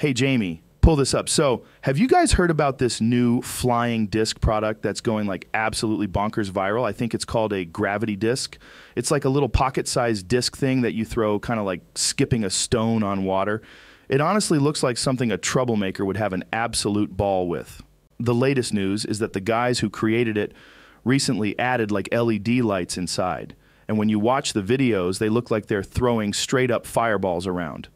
Hey, Jamie, pull this up. So, have you guys heard about this new flying disc product that's going like absolutely bonkers viral? I think it's called a gravity disc. It's like a little pocket sized disc thing that you throw kind of like skipping a stone on water. It honestly looks like something a troublemaker would have an absolute ball with. The latest news is that the guys who created it recently added like LED lights inside. And when you watch the videos, they look like they're throwing straight up fireballs around.